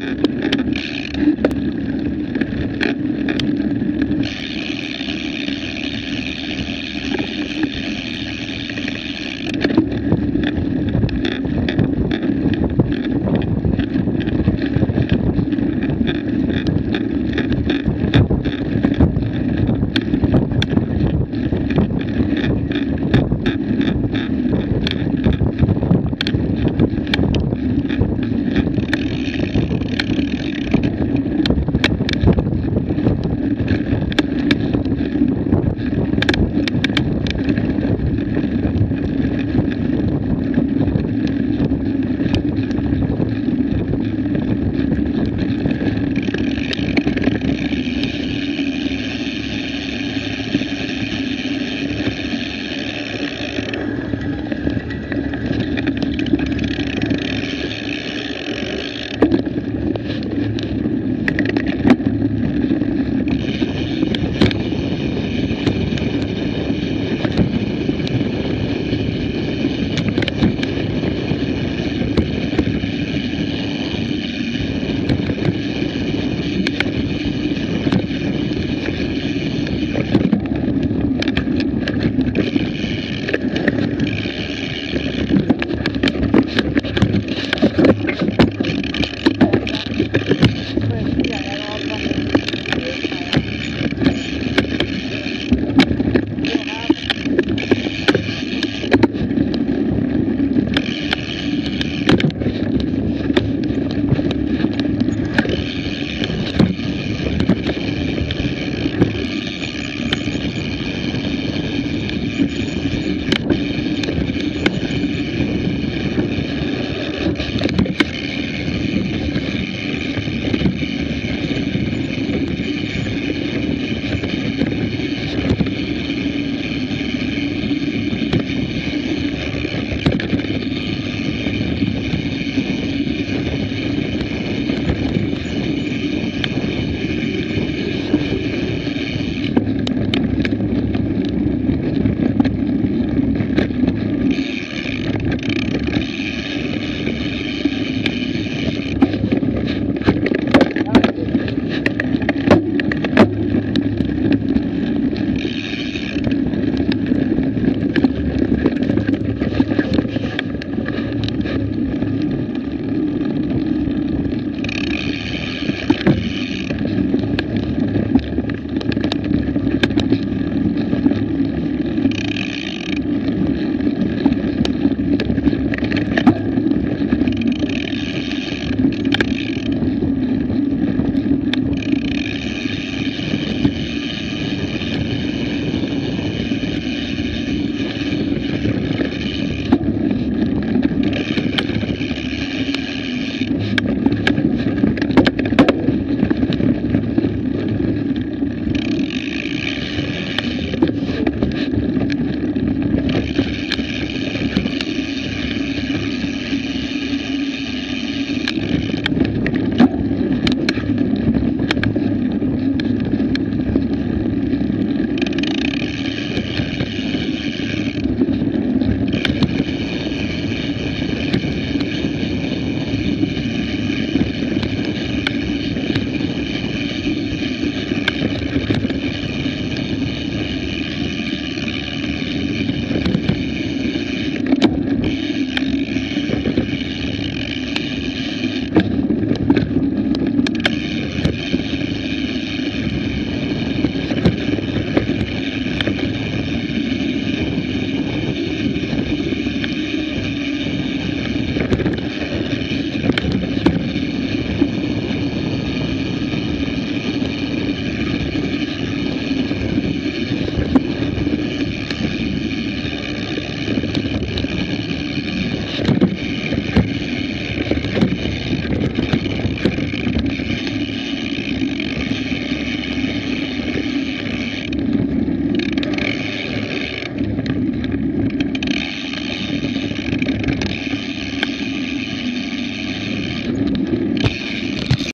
Mm-hmm.